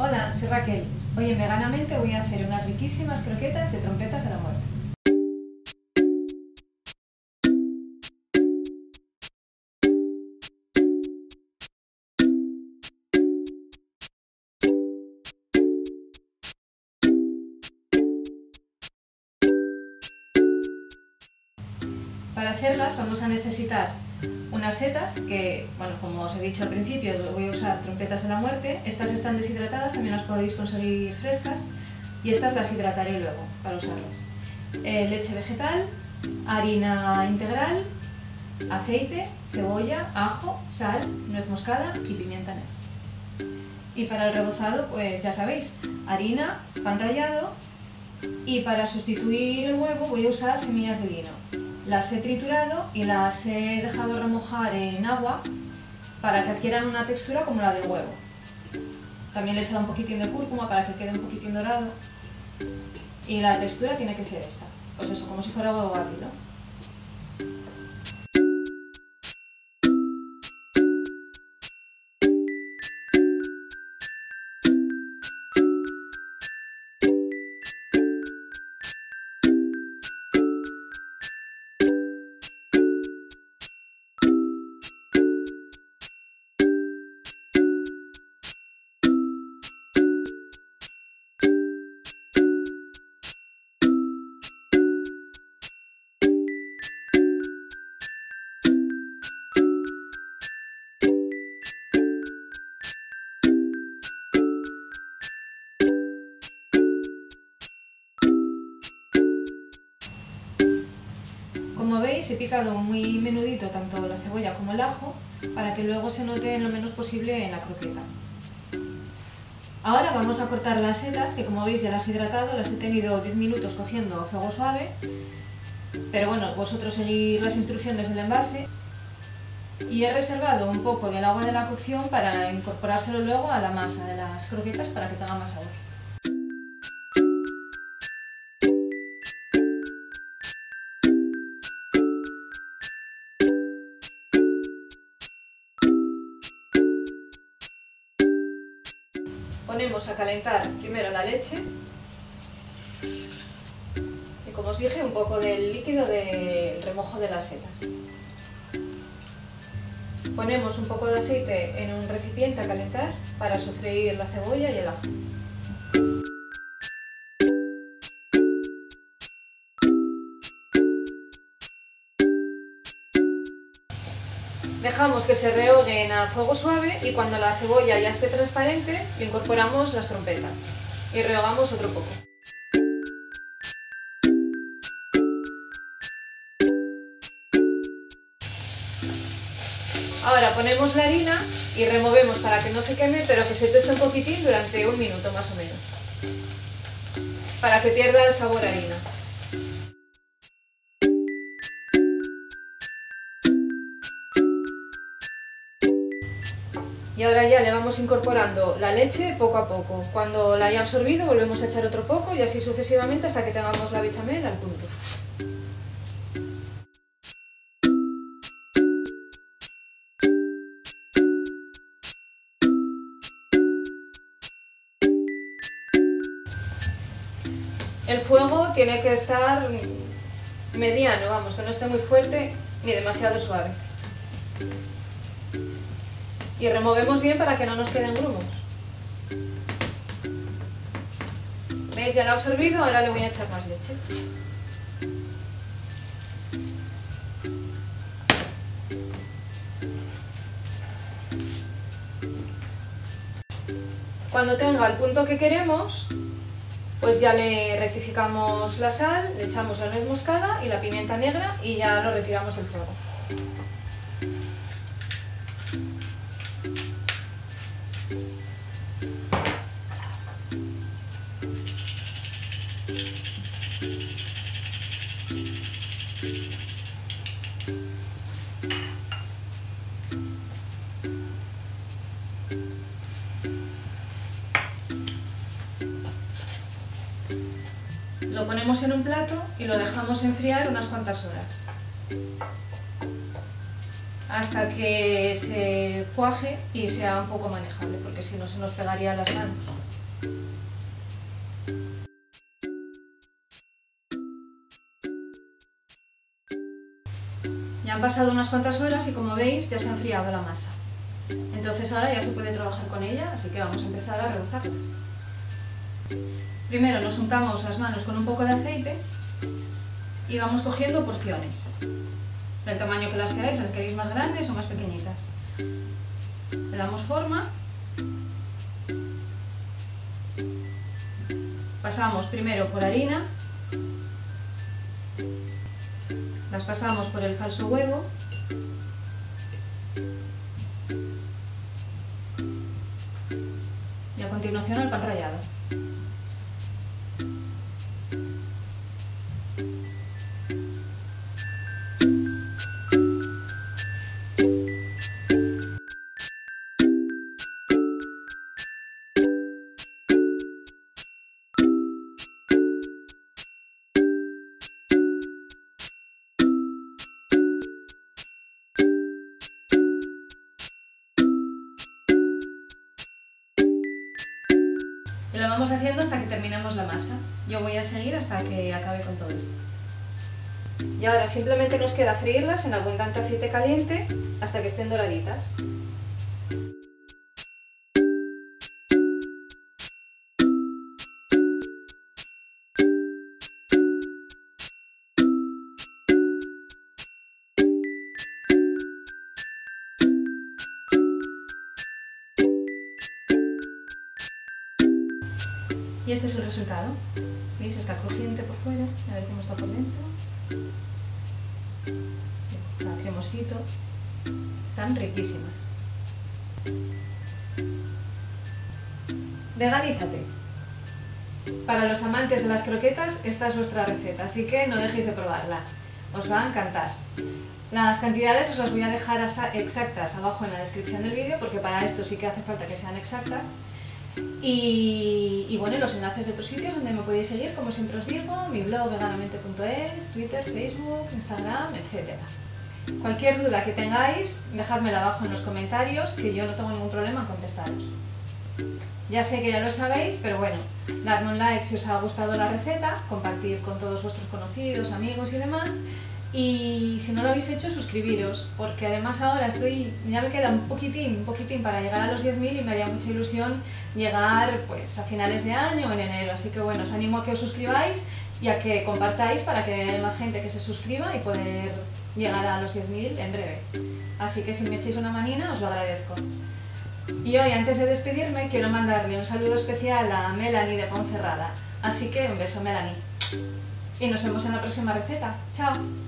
Hola, soy Raquel. Hoy en Veganamente voy a hacer unas riquísimas croquetas de trompetas de la muerte. Para hacerlas vamos a necesitar unas setas que, bueno, como os he dicho al principio, voy a usar trompetas de la muerte. Estas están deshidratadas, también las podéis conseguir frescas y estas las hidrataré luego para usarlas. Eh, leche vegetal, harina integral, aceite, cebolla, ajo, sal, nuez moscada y pimienta negra. Y para el rebozado, pues ya sabéis, harina, pan rallado y para sustituir el huevo voy a usar semillas de lino las he triturado y las he dejado remojar en agua para que adquieran una textura como la del huevo. También le he echado un poquitín de cúrcuma para que quede un poquitín dorado. Y la textura tiene que ser esta. Pues eso, como si fuera huevo batido. Como veis he picado muy menudito tanto la cebolla como el ajo para que luego se note lo menos posible en la croqueta. Ahora vamos a cortar las setas, que como veis ya las he hidratado, las he tenido 10 minutos cociendo a fuego suave, pero bueno, vosotros seguir las instrucciones del envase. Y he reservado un poco del agua de la cocción para incorporárselo luego a la masa de las croquetas para que tenga más sabor. Ponemos a calentar primero la leche y como os dije un poco del líquido del remojo de las setas. Ponemos un poco de aceite en un recipiente a calentar para sofreír la cebolla y el ajo. Dejamos que se rehoguen a fuego suave y cuando la cebolla ya esté transparente, le incorporamos las trompetas y rehogamos otro poco. Ahora ponemos la harina y removemos para que no se queme, pero que se tueste un poquitín durante un minuto más o menos, para que pierda el sabor a harina. Y ahora ya le vamos incorporando la leche poco a poco. Cuando la haya absorbido volvemos a echar otro poco y así sucesivamente hasta que tengamos la bechamel al punto. El fuego tiene que estar mediano, vamos, que no esté muy fuerte ni demasiado suave y removemos bien para que no nos queden grumos. ¿Veis? Ya lo he absorbido, ahora le voy a echar más leche. Cuando tenga el punto que queremos, pues ya le rectificamos la sal, le echamos la nuez moscada y la pimienta negra y ya lo retiramos del fuego. Lo ponemos en un plato y lo dejamos enfriar unas cuantas horas. hasta que se cuaje y sea un poco manejable, porque si no se nos pegaría las manos. Ya han pasado unas cuantas horas y como veis ya se ha enfriado la masa. Entonces ahora ya se puede trabajar con ella, así que vamos a empezar a rebozarlas. Primero nos untamos las manos con un poco de aceite y vamos cogiendo porciones del tamaño que las queráis, las queréis más grandes o más pequeñitas. Le damos forma. Pasamos primero por harina, las pasamos por el falso huevo y a continuación el pan rallado. Lo vamos haciendo hasta que terminemos la masa. Yo voy a seguir hasta que acabe con todo esto. Y ahora simplemente nos queda freírlas en abundante aceite caliente hasta que estén doraditas. Y este es el resultado. ¿Veis? Está crujiente por fuera. A ver cómo está por dentro. Sí, está cremosito. Están riquísimas. Veganízate. Para los amantes de las croquetas, esta es vuestra receta, así que no dejéis de probarla. Os va a encantar. Las cantidades os las voy a dejar exactas abajo en la descripción del vídeo, porque para esto sí que hace falta que sean exactas. Y, y, bueno, los enlaces de otros sitios donde me podéis seguir, como siempre os digo, mi blog veganamente.es, Twitter, Facebook, Instagram, etc. Cualquier duda que tengáis, dejádmela abajo en los comentarios, que yo no tengo ningún problema en contestaros. Ya sé que ya lo sabéis, pero bueno, dadme un like si os ha gustado la receta, compartir con todos vuestros conocidos, amigos y demás. Y si no lo habéis hecho, suscribiros, porque además ahora estoy, ya me queda un poquitín, un poquitín para llegar a los 10.000 y me haría mucha ilusión llegar pues a finales de año o en enero. Así que bueno, os animo a que os suscribáis y a que compartáis para que haya más gente que se suscriba y poder llegar a los 10.000 en breve. Así que si me echéis una manina, os lo agradezco. Y hoy, antes de despedirme, quiero mandarle un saludo especial a Melanie de Ponferrada. Así que un beso, Melanie. Y nos vemos en la próxima receta. ¡Chao!